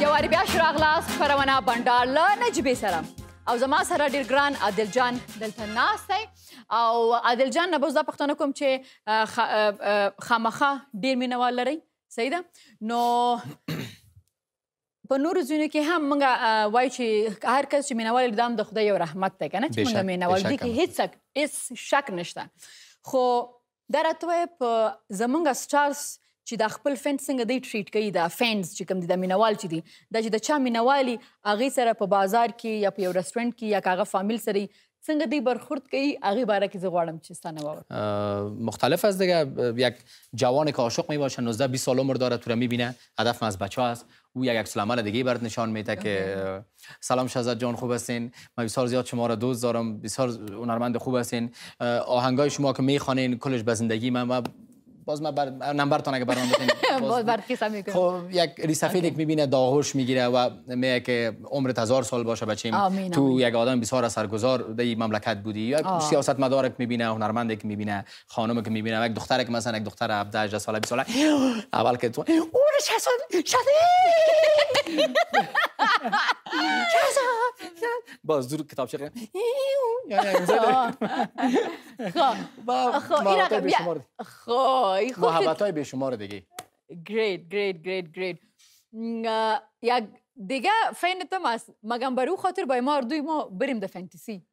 واري بیا شو راغلاست خپرونه بنډار له نجیبې سره او زما سره ډیر ګران عادل جان دلته ناست دی. او عادل جان نه به زه دا پوښتنه کوم چې آه، خ- آه، آه، خامخا ډیر مینوال لرئ صحیح ده نو په نورو ځینو کې هم موږ وایو چې هر کس چې مینوال لري دا هم د خدای یو رحمت دی که نه؟ چې موږ مینوال دي. کې هیڅ شک- هیڅ شک نشته. خو دا راته په زمونږ stars چې دا خپل فین څنګه دی treat کوي دا fans چې کوم دي د مینوال چې دي. دا چې د چا مینوالي هغې سره په بازار کې یا په یو رستورانت کې یا کاغه فامیل سره څنګه دی برخورد کوي هغې باره کې زه غواړم چې ستا نه واورم. اه، مختلف است دیگه. یک جوان که عاشق می باشه 19 20 سال عمر داره تو رو میبینه. هدف از بچه است. او یک عکس العمل دیگه برات نشان میده که سلام شهزاد جان خوب هستین؟ من بسیار زیاد شما را دوست دارم. بسیار هنرمند خوب هستین؟ آهنگای شما که میخوانین کلش به زندگی من باز من بر نمبرتان اگه برام باز باز کیسه می‌کنم خب یک ریسفید یک می‌بینه داغوش می‌گیره و میگه که عمرت هزار سال باشه بچیم آمین، تو آمین. یک آدم بسیار سرگزار در این مملکت بودی. یا آه. سیاست مدار که می‌بینه هنرمند که می‌بینه خانم که می‌بینه یک دختر که مثلا یک دختر 17 18 ساله 20 ساله. اول که تو اون شهزاد شده شهزاد باز دور کتاب چه خب. خب خب. محبت های بیشمار دیگه. Great, great, great, great. م، اه، یک دیگه فین تم است مگم برو خاطر با ما اردوی ما بریم ده فانتزی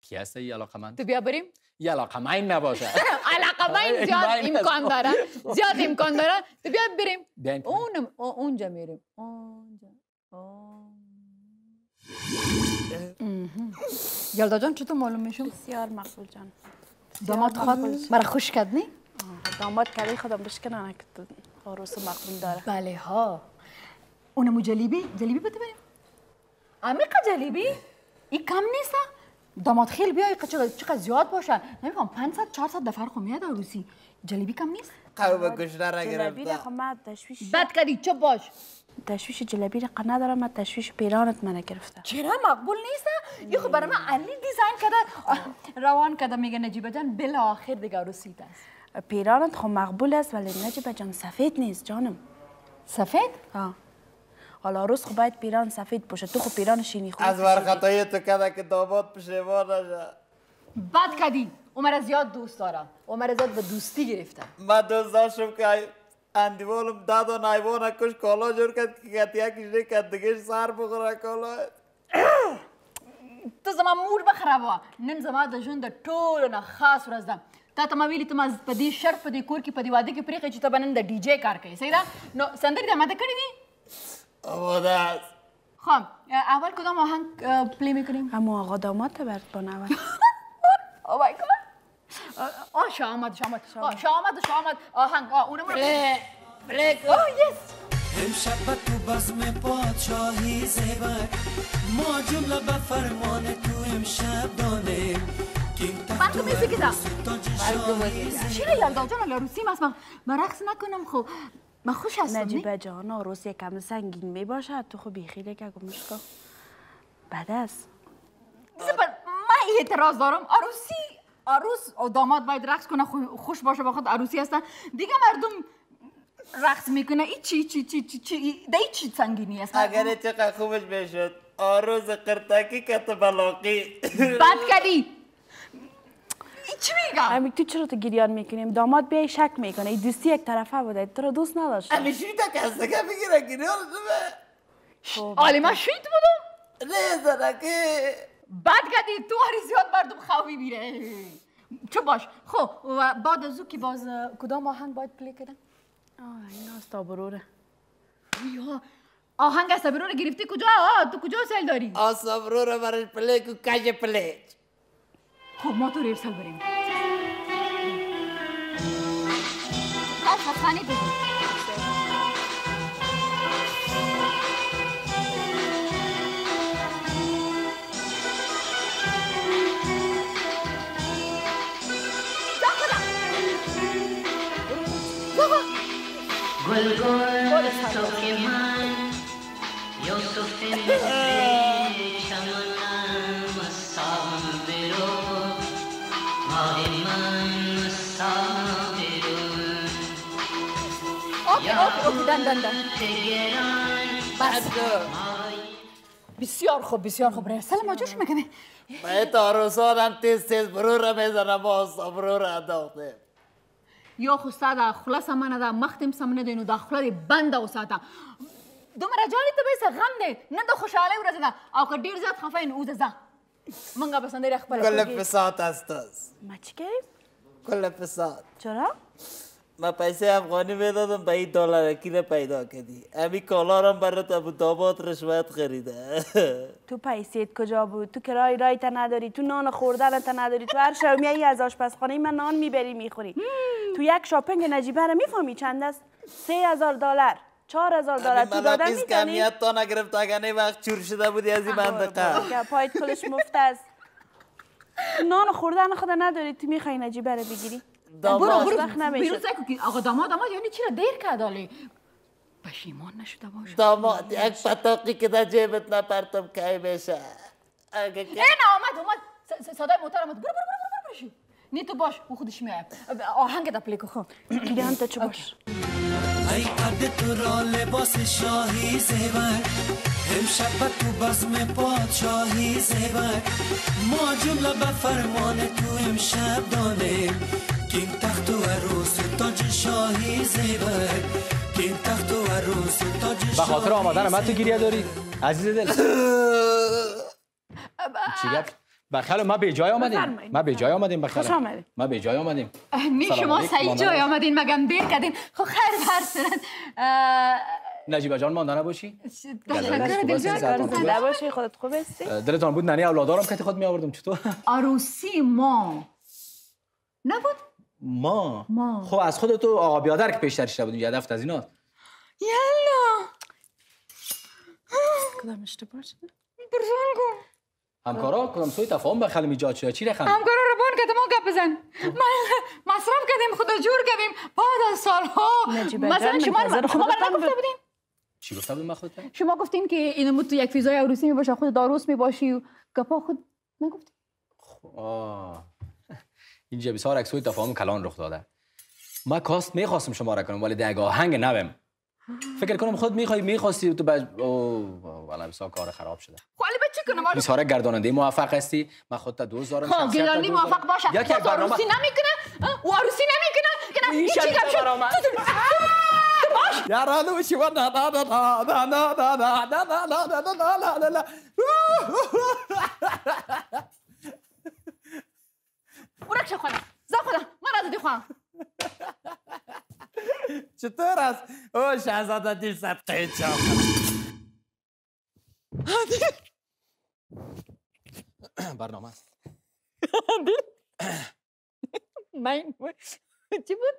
کی هسته ای علاقه من تو بیا بریم. یه علاقه من نباشه علاقه من زیاد امکان. داره. زیاد امکان داره. تو بیا بریم. اونجا میریم. اونجا. یلدا جان چطور معلوم میشم بسیار مقبول جان. داماد خواد مرا خوش کرد نی آه، داماد کلی خودم بشکنن که تو عروس مقبول داره. بله ها. اونمو جلیبی؟ جلیبی بده بریم. عمیقا جلیبی. این کم نیست داماد خیلی بیای چقدر چقدر زیاد باشه نمیفهم 500 400 دفر خو میاد عروسی جلیبی کم نیست؟ قلب گشنه را جلبی را گرفته خب تشویش بد کردی چپ باش. تشویش جلبی را قناه دارم من تشویش پیرانت من گرفته. چرا؟ مقبول نیست یه خب برای من علی دیزاین کرده. روان کرده میگه نجیبه جان بلا آخر دیگه عروسی است. پیرانت خب مقبول است ولی نجیب جان سفید نیست جانم. سفید؟ ها حالا عروس خب باید پیران سفید باشه. تو خب پیران شینی خوب از ورخطایی تو کده که داماد پشیمان نشه. بد کردی. عمر زیاد دوست داره عمر زیاد به دوستی گرفته من دوست داشتم که اندیوالم داد و نایوان کش کالا جور کرد که کتی یکیش نکرد دیگهش سر بخوره کالا ته زما مور بخراب وه نن زما د ژوند د ټولو نه خاص ورځ ده تا ته ما ویلي ته ما په دې شرط په دې کور کې په دې واده کې پرېښې چې ته به نن د ډي جې کار کوې صحیح ده نو سندرې دې ماته کړې دي آماده است خب اول کدام آهنگ پلی میکنیم اما آقا داماد برد مای گاد آه آه، شاه آمد شاه آمد آهنگ آه اونم پلی پلی اوه یس امشب تو بزم پادشاهی زیبر ما جمله به فرمان تو امشب دانیم. که تاج شاهی زیبر چرا یلدا جان العروسی است من رقص نکنم خب. من خوش هستم نی؟ نجیب جان عروس یکم سنگین می باشد. تو خب بیخیره که گمش کن بد است. من اعتراض دارم. عروسی عروس و داماد باید رقص کنه خو- خوش باشه بخاطر عروسی هستن. دیگه مردم رقص می‌کنه. ای چی چی چی چی چی ده ای چی سنگینی است؟ اگر چقدر خوبش بشد. آروز قرتکی که تو بلاقی. بد کردی. ای چی میگم؟ امی تو چرا تو گریان می‌کنیم داماد بیای شک می‌کنه. این دوستی یک طرفه بوده. تو رو دوست نداشت. همیشوی تا کسته که بگیره گریان نمه آلی من شوید بودم. نه زنکه بد کردی تو هری زیاد مردم خوابی میره چه باش خب و بعد از او که باز کدام آهنگ باید پلی کردن آه این است بروره یا آهنگ از رو گرفتی کجا آه تو کجا سل داری رو رو برش پلیک و کج پلیک خب ما تو ریرسل بریم بس بس خانی گلگل صبح من یوسف مصری شمنم مستم برو ماه من مستم برو اوکی اوکی دن دن دن بس بسیار خوب بسیار خوب. رئیس سلام آجوش می‌کنه باید تا روزانم تیز تیز برو رو می‌زنم باز برو یا خو ستا د خوله سمنه ده مخ دې سم نه دی نو د خوله دې بنده وساته دومره جالي ته به څه غم دی نه د خوشحالۍ ورځ ده او که ډېر زیات خفه یې نو اوځه ځه منګه به سندرې خپله کل کوو. فساد است است ما چی کردیم؟ کل فساد چرا؟ من پیسه افغانی می‌دادم به این دلار کی پیدا کردی امی کالارم برات ابو داماد رشوت خریده. تو پیسیت کجا بود؟ تو کرای رایت نداری تو نان خوردنت نداری تو هر شب میایی از آشپزخانه من نان می‌بری می‌خوری. تو یک شاپینگ نجیبه رو می‌فهمی چند است؟ سه هزار دلار. چهار هزار دلار. تو دادن می‌تونی کمیت تا نگرفت اگر نه وقت چور شده بودی از این منطقه پایت کلش مفت است. تو نان خوردن خود نداری تو می‌خوای نجیبه رو بگیری؟ داماد برو نمیشه. بیرون که آقا داماد داماد یعنی چرا؟ دیر کرد آلی پشیمان نشده باشه داماد یک پتاقی که در جیبت نپرتم کی میشه اگه که- ای نه آمد اومد. صدای موتور آمد برو برو برو برو برو. نی تو باش او خودش میاد آهنگ دا پلی خب. گیران تو چه باش. ای قد تو را لباس شاهی زیبر امشب تو بزم پادشاهی زیبر ما جمله به فرمان تو امشب دانیم. این تخت و عروس تاج شاهی زیبر که این تخت و عروس تاج به خاطر آمدن من تو گریه داری. عزیز دل. چی گپ بخیر ما به جای آمدیم. ما به جای آمدیم بخیر خوش آمدید. ما به جای آمدیم. نی شما صحیح. جای آمدین مگم دیر کردین. خب خیر هر صورت نجیبه جان مانده نباشی تشکر خوب دل است، جان زرد کار خوب زن. زنده باشی خودت خوب هستی؟ دلتان بود ننی اولادارم که خود می آوردم چطور؟ عروسی ما. نبود ما. ما. خب از خود تو آقا بیادر که پیشتر شده بودیم یه دفت از اینا. یالا کدام اشتباه شده؟ کن. همکارا کدام سوی تفاهم به خلم ایجاد شده. چی رخم؟ همکارا رو بان کردم ما گپ بزن. ما مصرف کردیم خدا جور کردیم. بعد از سالها مثلا شما شما برای نگفته بود. بودین. چی گفته بود من خودت شما گفتین که اینو تو یک فیزای عروسی می‌باشه خود داروس می‌باشی و گپا خود نگفتی. آه. اینجا بسیار عکسوی تفاهم کلان رخ داده ما کاست می‌خواستم شما را کنم ولی در آهنگ نبم فکر کنم خود می‌خوای می‌خواستی تو بج... اوه والا بسیار کار خراب شده خالی به چی کنم آره بسیار گرداننده موفق هستی من خودت دوست دارم خب گیلاندی موافق باشه یکی باز برنامه عروسی نمی‌کنه اه؟ و عروسی نمی‌کنه که نه این چی گپ شد برآمد. تو- تو- یارانو شما نه نه نه نه نه نه نه نه نه نه نه نه نه وراك شخونا زاخونا مرة دي خوان شتورس وش عزادة دي سبقيت هادي برنامج ماين مين تبون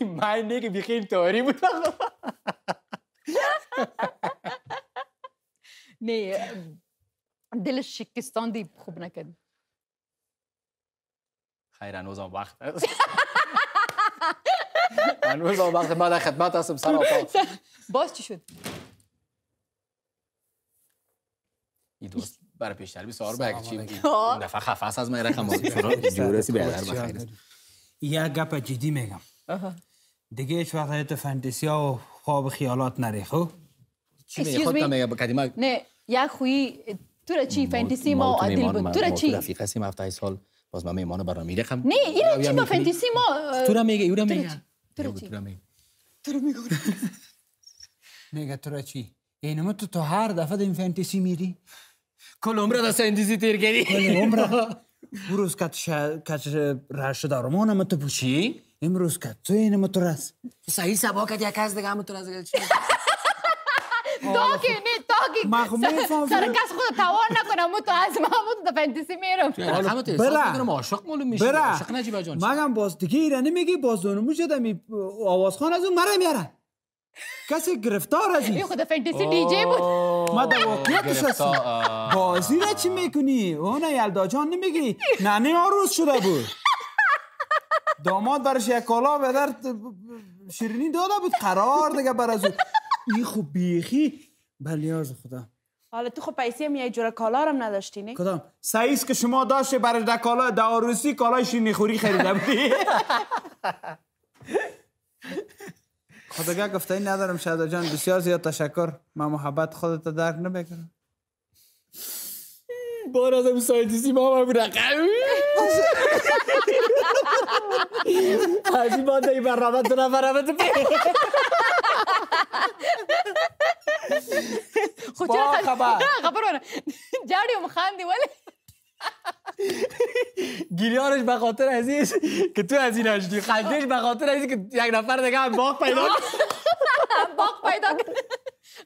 مين نيجي بيخين توري بتاخد Nee, dit is Chikistan die begonnen kan. خیر هنوزم وقت است هنوزم وقت ما در خدمت هستم سر باز چی شد این دوست برای پیشتر بسیار به سلام چی. این دفعه خفه است از من رقم جورسی بهتر بخیر است. یک گپ جدی میگم دیگه هیچ وقت تو فانتزی ها و خواب خیالات نری خب چی میگه خودت. میگه نه یک خویی تو را چی فانتزی ما و عدل بود تو را چی رفیق هستیم هفته سال باز من میمان برام میرخم. نه این را چی با فانتزی ما تو را میگه او را تو را میگه؟ تو را چی؟ تو را میگه. میگه تو را چی؟ اینما تو تو هر دفعه این فانتزی میری. کل عمر در سندیزی تیر کردی کل عمره بروز کت کت رشد دارمان هم تو پوچی چی؟ امروز کت تو اینما تو رس. صحیح سبا کرد یک از دیگه هم تو را تا که نه خب سر- کس خود توان نکنم و تو از محمود در فانتزی میرم رقم تو می‌کنم عاشق معلوم میشه عاشق نجیبه جان مگم باز دیگه ایره نمیگی باز دونمو شده می آوازخان از اون مره میاره کسی گرفتار از این این خود فانتزی دی جی بود ما در واقعیتش هستیم بازی را چی می‌کنی؟ اون یلدا جان نمیگی ننه آروز شده بود داماد برش یک کالا به در شیرینی داده بود قرار دیگه بر از این خوب بیخی بلیاز خدا. حالا تو خب پیسه هم یک جور کالا هم نداشتی نه؟ کدام؟ سعیست که شما داشته برش در کالا آروسی کالای خوری خریده بودی؟ خدا گفته این ندارم شهدا جان. بسیار زیاد تشکر. من محبت خودت درک نمی‌کنم. بار از اون سایتیسی ما هم رقم از این باید این برنامه تو نفرمه تو خو خبر. خبر ونه جاړي هم خاندي ولې گیریانش به خاطر عزیز که تو از این هشتی خندش به خاطر عزیز که یک نفر دیگه هم باغ پیدا کرد. باغ پیدا کړ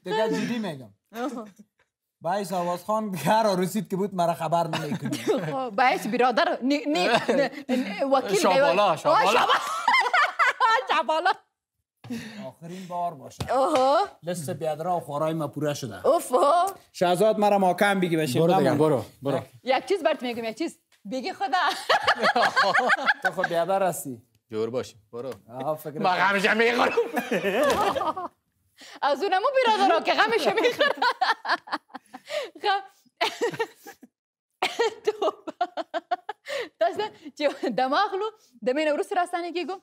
دیگه جدی میگم. باعث آواز خان گهر رسید که بود مرا خبر نمی‌کنی خو باعث برادر نی نی نی- وکیل شابالا. شابالا. شابالا. آخرین بار باشه. اوه. لست بیادرا و خورای ما پوره شده. اوف. شهزاد مرا ماکم بگی بشه برو دیگه. برو برو. یک چیز برات میگم یک چیز. بگی خدا. تو خود بیادر هستی. جور باشی برو. ما همیشه می‌خورم. از اونمو برادر که غمش می‌خوره غم تو. دماغ لو. د مینه ورس راستانه کېږو